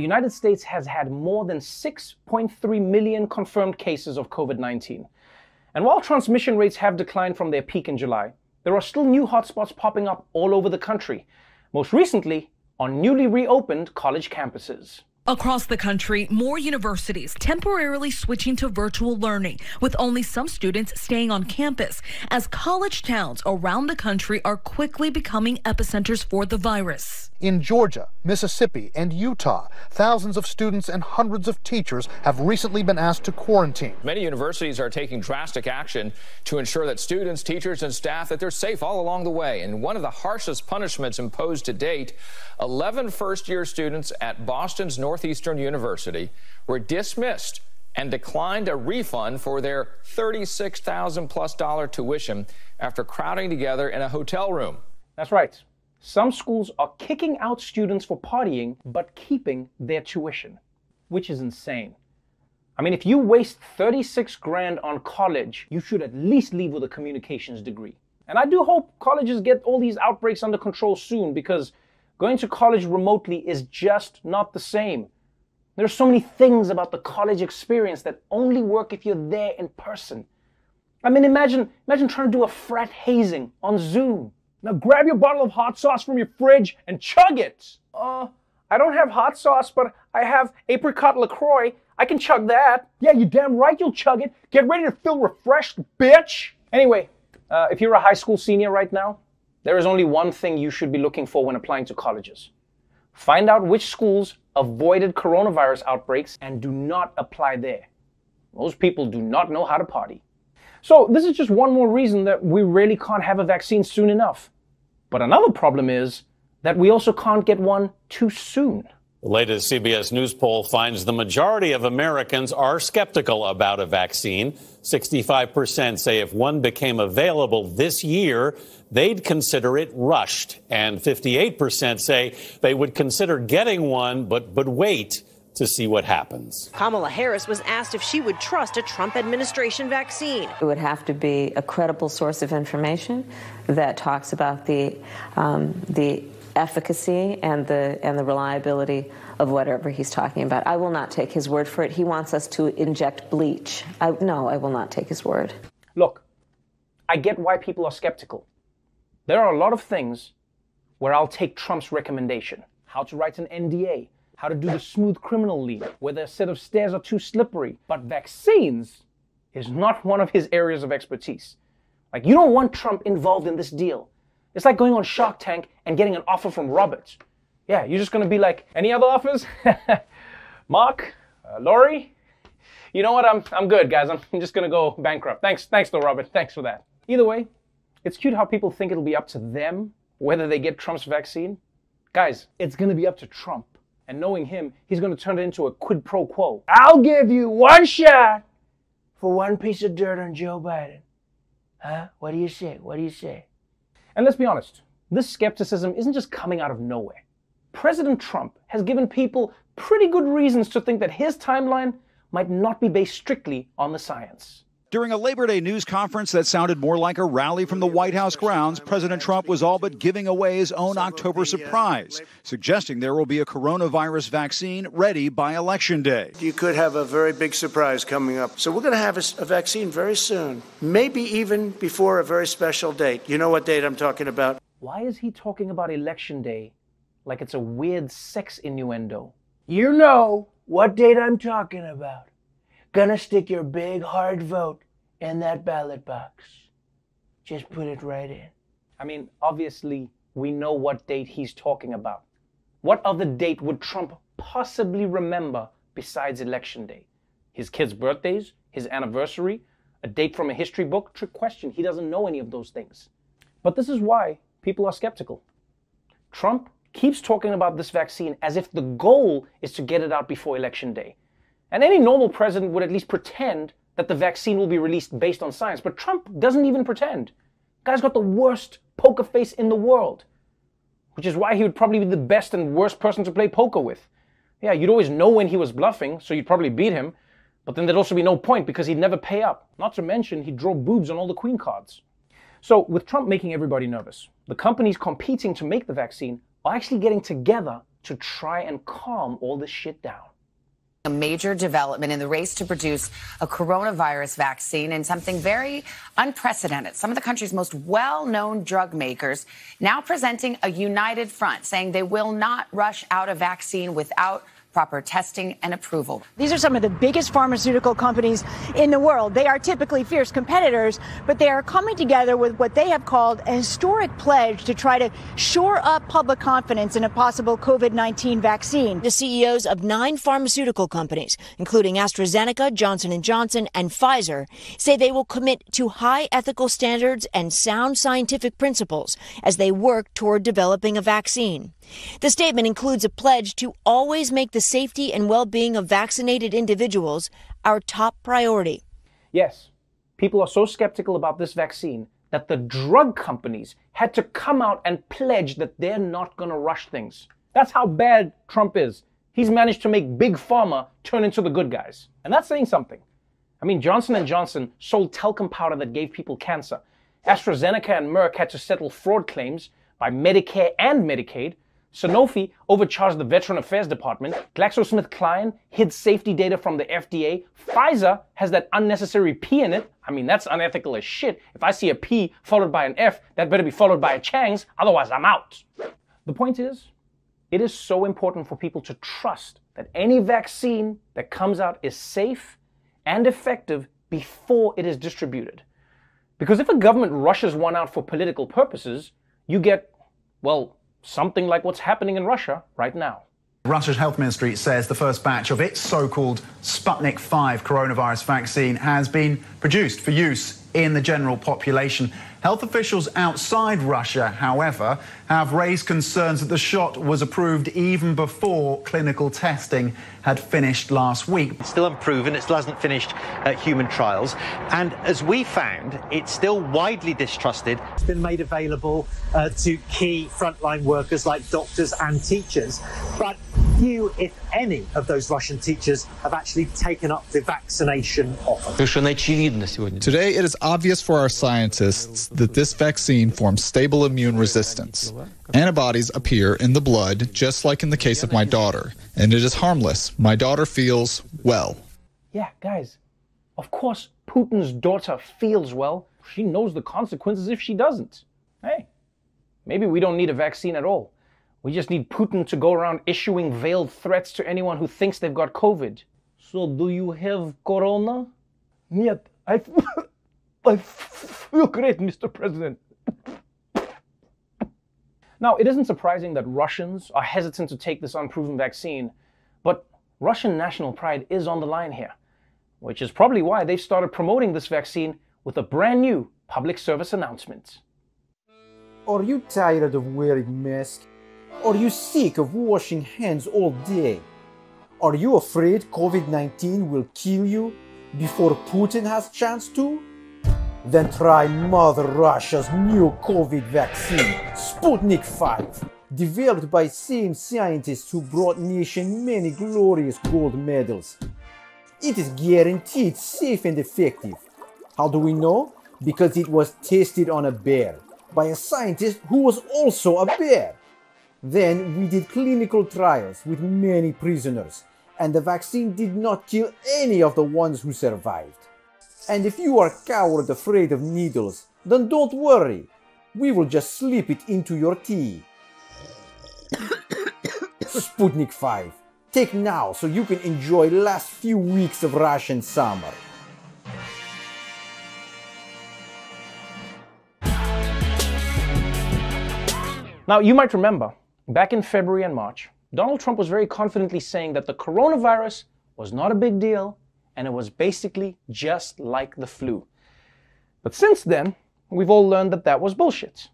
the United States has had more than 6.3 million confirmed cases of COVID 19. And while transmission rates have declined from their peak in July, there are still new hotspots popping up all over the country, most recently on newly reopened college campuses. Across the country, more universities temporarily switching to virtual learning, with only some students staying on campus, as college towns around the country are quickly becoming epicenters for the virus. In Georgia, Mississippi, and Utah, thousands of students and hundreds of teachers have recently been asked to quarantine. Many universities are taking drastic action to ensure that students, teachers, and staff that they're safe all along the way. And one of the harshest punishments imposed to date, 11 first-year students at Boston's North Northeastern University were dismissed and declined a refund for their 36,000 plus dollar tuition after crowding together in a hotel room. That's right. Some schools are kicking out students for partying but keeping their tuition, which is insane. I mean, if you waste 36 grand on college, you should at least leave with a communications degree. And I do hope colleges get all these outbreaks under control soon because Going to college remotely is just not the same. There's so many things about the college experience that only work if you're there in person. I mean, imagine, imagine trying to do a frat hazing on Zoom. Now grab your bottle of hot sauce from your fridge and chug it. Uh, I don't have hot sauce, but I have apricot LaCroix. I can chug that. Yeah, you damn right you'll chug it. Get ready to feel refreshed, bitch. Anyway, uh, if you're a high school senior right now, there is only one thing you should be looking for when applying to colleges. Find out which schools avoided coronavirus outbreaks and do not apply there. Most people do not know how to party. So, this is just one more reason that we really can't have a vaccine soon enough. But another problem is that we also can't get one too soon. The latest CBS News poll finds the majority of Americans are skeptical about a vaccine. 65% say if one became available this year, they'd consider it rushed. And 58% say they would consider getting one, but, but wait to see what happens. Kamala Harris was asked if she would trust a Trump administration vaccine. It would have to be a credible source of information that talks about the, um, the efficacy and the and the reliability of whatever he's talking about. I will not take his word for it. He wants us to inject bleach. I, no, I will not take his word. Look, I get why people are skeptical. There are a lot of things where I'll take Trump's recommendation. How to write an NDA, how to do the smooth criminal lead, whether a set of stairs are too slippery. But vaccines is not one of his areas of expertise. Like, you don't want Trump involved in this deal. It's like going on Shark Tank and getting an offer from Roberts. Yeah, you're just gonna be like, any other offers? Mark, uh, Lori, you know what? I'm I'm good, guys. I'm, I'm just gonna go bankrupt. Thanks, thanks, though, Robert. Thanks for that. Either way, it's cute how people think it'll be up to them whether they get Trump's vaccine. Guys, it's gonna be up to Trump. And knowing him, he's gonna turn it into a quid pro quo. I'll give you one shot for one piece of dirt on Joe Biden. Huh? What do you say? What do you say? And let's be honest, this skepticism isn't just coming out of nowhere. President Trump has given people pretty good reasons to think that his timeline might not be based strictly on the science. During a Labor Day news conference that sounded more like a rally from the White House grounds, President Trump was all but giving away his own October surprise, suggesting there will be a coronavirus vaccine ready by Election Day. You could have a very big surprise coming up. So we're going to have a, a vaccine very soon, maybe even before a very special date. You know what date I'm talking about? Why is he talking about Election Day like it's a weird sex innuendo? You know what date I'm talking about. Gonna stick your big hard vote in that ballot box. Just put it right in. I mean, obviously, we know what date he's talking about. What other date would Trump possibly remember besides Election Day? His kids' birthdays? His anniversary? A date from a history book? Trick question. He doesn't know any of those things. But this is why people are skeptical. Trump keeps talking about this vaccine as if the goal is to get it out before Election Day. And any normal president would at least pretend that the vaccine will be released based on science. But Trump doesn't even pretend. Guy's got the worst poker face in the world, which is why he would probably be the best and worst person to play poker with. Yeah, you'd always know when he was bluffing, so you'd probably beat him. But then there'd also be no point because he'd never pay up. Not to mention, he'd draw boobs on all the queen cards. So, with Trump making everybody nervous, the companies competing to make the vaccine are actually getting together to try and calm all this shit down. A major development in the race to produce a coronavirus vaccine and something very unprecedented. Some of the country's most well known drug makers now presenting a united front, saying they will not rush out a vaccine without proper testing and approval. These are some of the biggest pharmaceutical companies in the world. They are typically fierce competitors, but they are coming together with what they have called a historic pledge to try to shore up public confidence in a possible COVID-19 vaccine. The CEOs of nine pharmaceutical companies, including AstraZeneca, Johnson & Johnson, and Pfizer, say they will commit to high ethical standards and sound scientific principles as they work toward developing a vaccine. The statement includes a pledge to always make the safety and well being of vaccinated individuals our top priority. Yes, people are so skeptical about this vaccine that the drug companies had to come out and pledge that they're not going to rush things. That's how bad Trump is. He's managed to make big pharma turn into the good guys. And that's saying something. I mean, Johnson & Johnson sold talcum powder that gave people cancer. AstraZeneca and Merck had to settle fraud claims by Medicare and Medicaid Sanofi overcharged the Veteran Affairs Department. GlaxoSmithKline hid safety data from the FDA. Pfizer has that unnecessary P in it. I mean, that's unethical as shit. If I see a P followed by an F, that better be followed by a Chang's, otherwise I'm out. The point is, it is so important for people to trust that any vaccine that comes out is safe and effective before it is distributed. Because if a government rushes one out for political purposes, you get, well, something like what's happening in Russia right now. Russia's health ministry says the first batch of its so called Sputnik 5 coronavirus vaccine has been produced for use in the general population. Health officials outside Russia, however, have raised concerns that the shot was approved even before clinical testing had finished last week. It's still unproven, it still hasn't finished uh, human trials. And as we found, it's still widely distrusted. It's been made available uh, to key frontline workers like doctors and teachers. But few, if any, of those Russian teachers have actually taken up the vaccination offer. Today, it is obvious for our scientists that this vaccine forms stable immune resistance. Antibodies appear in the blood, just like in the case of my daughter, and it is harmless. My daughter feels well. Yeah, guys, of course, Putin's daughter feels well. She knows the consequences if she doesn't. Hey, maybe we don't need a vaccine at all. We just need Putin to go around issuing veiled threats to anyone who thinks they've got COVID. So, do you have corona? Нет, I, I feel great, Mr. President. Now, it isn't surprising that Russians are hesitant to take this unproven vaccine, but Russian national pride is on the line here, which is probably why they've started promoting this vaccine with a brand new public service announcement. Are you tired of wearing masks? Are you sick of washing hands all day? Are you afraid COVID 19 will kill you before Putin has chance to? Then try Mother Russia's new COVID vaccine, Sputnik 5, developed by same scientists who brought nation many glorious gold medals. It is guaranteed safe and effective. How do we know? Because it was tested on a bear by a scientist who was also a bear. Then we did clinical trials with many prisoners, and the vaccine did not kill any of the ones who survived. And if you are coward afraid of needles, then don't worry. We will just slip it into your tea. Sputnik 5. Take now so you can enjoy last few weeks of Russian summer. Now, you might remember Back in February and March, Donald Trump was very confidently saying that the coronavirus was not a big deal and it was basically just like the flu. But since then, we've all learned that that was bullshit.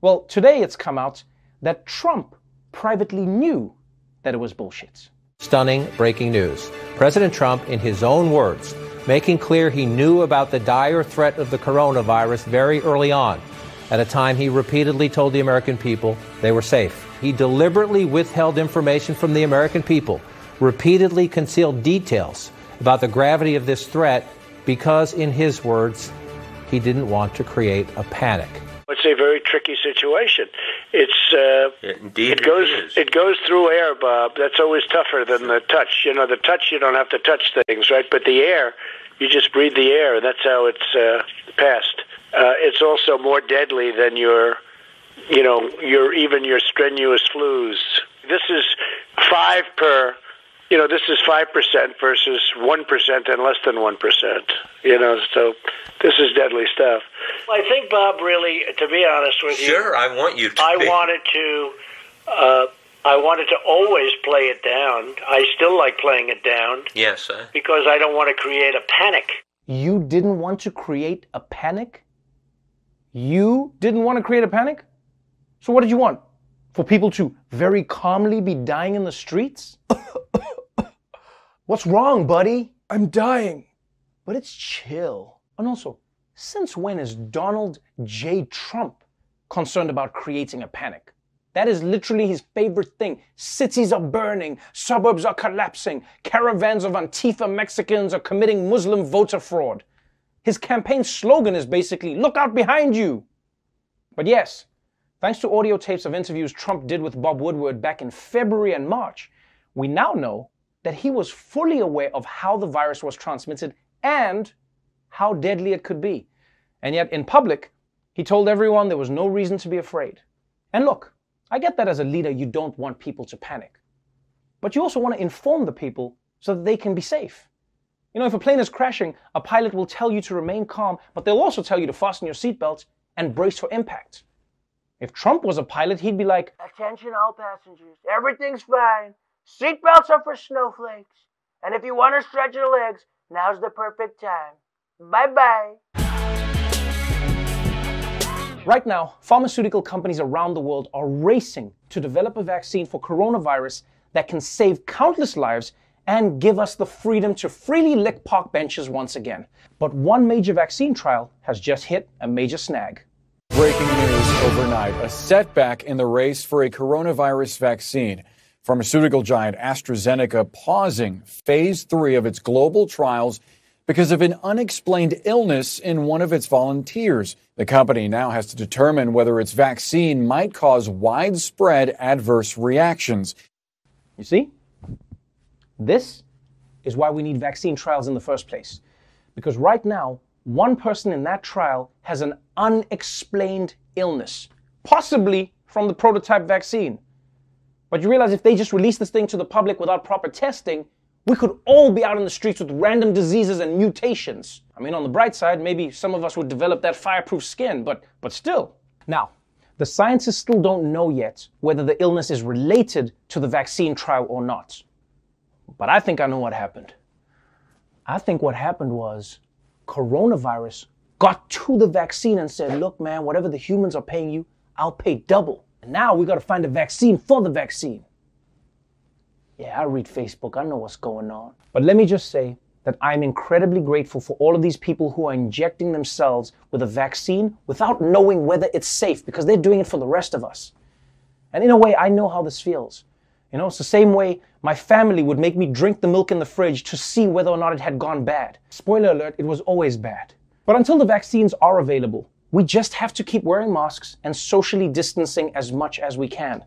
Well, today it's come out that Trump privately knew that it was bullshit. Stunning breaking news. President Trump, in his own words, making clear he knew about the dire threat of the coronavirus very early on, at a time he repeatedly told the American people they were safe. He deliberately withheld information from the American people, repeatedly concealed details about the gravity of this threat because, in his words, he didn't want to create a panic. It's a very tricky situation. It's uh, Indeed, it goes it is. it goes through air, Bob. That's always tougher than the touch. You know, the touch you don't have to touch things, right? But the air, you just breathe the air, and that's how it's uh, passed. Uh, it's also more deadly than your, you know, your even your strenuous flus. This is five per. You know, this is five percent versus one percent and less than one percent. You know, so this is deadly stuff. I think Bob really, to be honest with you, Sure, I want you to. I be. wanted to. Uh, I wanted to always play it down. I still like playing it down Yes, I. because I don't want to create a panic. You didn't want to create a panic? You didn't want to create a panic? So what did you want? For people to very calmly be dying in the streets? What's wrong, buddy? I'm dying. But it's chill. And also, since when is Donald J. Trump concerned about creating a panic? That is literally his favorite thing. Cities are burning, suburbs are collapsing, caravans of Antifa Mexicans are committing Muslim voter fraud. His campaign slogan is basically, look out behind you. But yes, thanks to audio tapes of interviews Trump did with Bob Woodward back in February and March, we now know that he was fully aware of how the virus was transmitted and how deadly it could be. And yet, in public, he told everyone there was no reason to be afraid. And look, I get that as a leader, you don't want people to panic. But you also want to inform the people so that they can be safe. You know, if a plane is crashing, a pilot will tell you to remain calm, but they'll also tell you to fasten your seatbelt and brace for impact. If Trump was a pilot, he'd be like, Attention all passengers. Everything's fine. Seatbelts are for snowflakes. And if you want to stretch your legs, now's the perfect time. Bye bye. Right now, pharmaceutical companies around the world are racing to develop a vaccine for coronavirus that can save countless lives and give us the freedom to freely lick park benches once again. But one major vaccine trial has just hit a major snag. Breaking news overnight a setback in the race for a coronavirus vaccine. Pharmaceutical giant AstraZeneca pausing phase three of its global trials because of an unexplained illness in one of its volunteers. The company now has to determine whether its vaccine might cause widespread adverse reactions. You see? This is why we need vaccine trials in the first place. Because right now, one person in that trial has an unexplained illness, possibly from the prototype vaccine. But you realize if they just release this thing to the public without proper testing, we could all be out in the streets with random diseases and mutations. I mean, on the bright side, maybe some of us would develop that fireproof skin, but, but still. Now, the scientists still don't know yet whether the illness is related to the vaccine trial or not. But I think I know what happened. I think what happened was coronavirus got to the vaccine and said, look, man, whatever the humans are paying you, I'll pay double. And now we got to find a vaccine for the vaccine. Yeah, I read Facebook. I know what's going on. But let me just say that I'm incredibly grateful for all of these people who are injecting themselves with a vaccine without knowing whether it's safe because they're doing it for the rest of us. And in a way, I know how this feels. You know, it's the same way my family would make me drink the milk in the fridge to see whether or not it had gone bad. Spoiler alert, it was always bad. But until the vaccines are available, we just have to keep wearing masks and socially distancing as much as we can.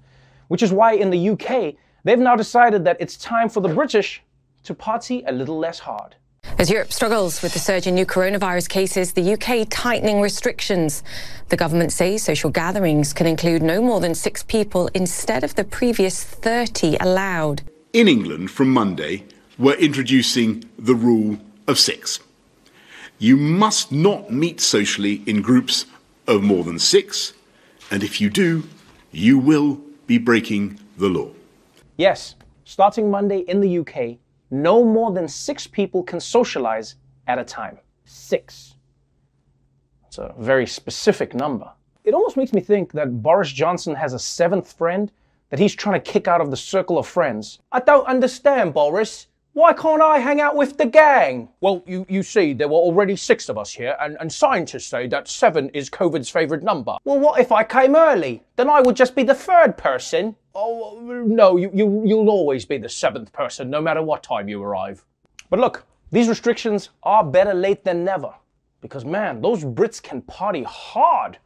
Which is why in the UK, they've now decided that it's time for the British to party a little less hard. As Europe struggles with the surge in new coronavirus cases, the UK tightening restrictions. The government says social gatherings can include no more than six people instead of the previous 30 allowed. In England, from Monday, we're introducing the rule of six. You must not meet socially in groups of more than six, and if you do, you will be breaking the law. Yes, starting Monday in the UK, no more than six people can socialize at a time. Six. It's a very specific number. It almost makes me think that Boris Johnson has a seventh friend that he's trying to kick out of the circle of friends. I don't understand, Boris. Why can't I hang out with the gang? Well, you, you see, there were already six of us here, and, and scientists say that seven is COVID's favourite number. Well, what if I came early? Then I would just be the third person. Oh, no, you, you, you'll always be the seventh person, no matter what time you arrive. But look, these restrictions are better late than never. Because, man, those Brits can party hard.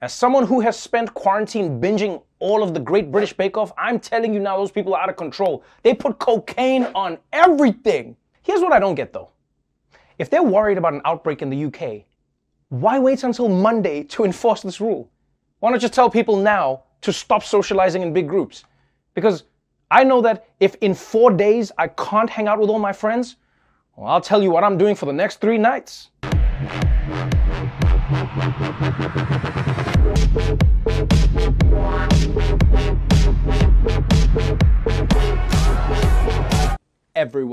As someone who has spent quarantine binging all of the Great British Bake Off, I'm telling you now, those people are out of control. They put cocaine on everything. Here's what I don't get though. If they're worried about an outbreak in the UK, why wait until Monday to enforce this rule? Why not just tell people now to stop socializing in big groups? Because I know that if in four days I can't hang out with all my friends, well, I'll tell you what I'm doing for the next three nights.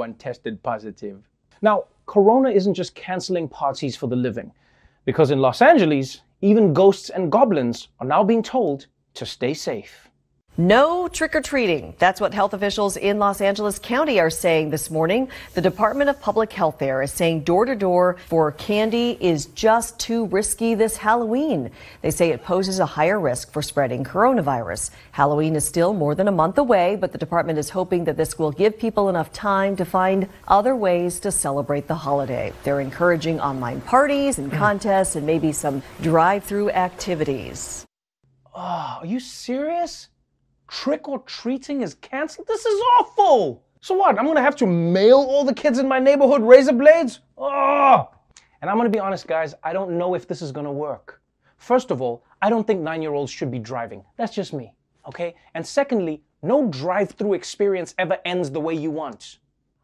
Everyone tested positive. Now, Corona isn't just canceling parties for the living, because in Los Angeles, even ghosts and goblins are now being told to stay safe. No trick or treating. That's what health officials in Los Angeles County are saying this morning. The Department of Public Health there is saying door to door for candy is just too risky this Halloween. They say it poses a higher risk for spreading coronavirus. Halloween is still more than a month away, but the department is hoping that this will give people enough time to find other ways to celebrate the holiday. They're encouraging online parties and contests and maybe some drive through activities. Oh, are you serious? Trick or treating is canceled? This is awful. So what? I'm gonna have to mail all the kids in my neighborhood razor blades? Oh! And I'm gonna be honest, guys, I don't know if this is gonna work. First of all, I don't think nine year olds should be driving. That's just me, okay? And secondly, no drive through experience ever ends the way you want.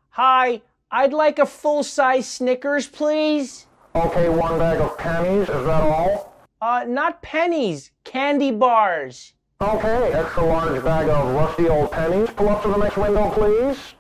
Hi, I'd like a full size Snickers, please. Okay, one bag of pennies, is that all? Uh, not pennies, candy bars. Okay, extra large bag of rusty old pennies. Pull up to the next window, please.